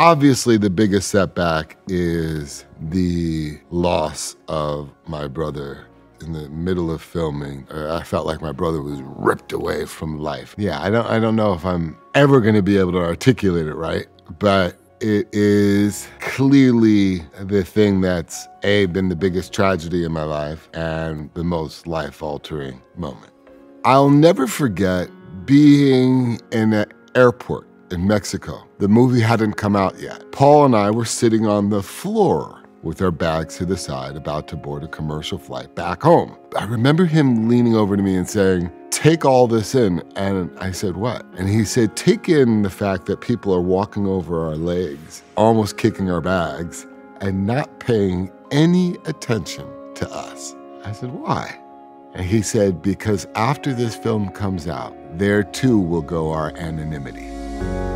Obviously, the biggest setback is the loss of my brother in the middle of filming. Uh, I felt like my brother was ripped away from life. Yeah, I don't I don't know if I'm ever going to be able to articulate it right, but it is clearly the thing that's a been the biggest tragedy in my life and the most life-altering moment. I'll never forget being in an airport in Mexico. The movie hadn't come out yet. Paul and I were sitting on the floor with our bags to the side, about to board a commercial flight back home. I remember him leaning over to me and saying, Take all this in. And I said, What? And he said, Take in the fact that people are walking over our legs, almost kicking our bags, and not paying any attention to us. I said, Why? And he said, Because after this film comes out, there too will go our anonymity. Bye.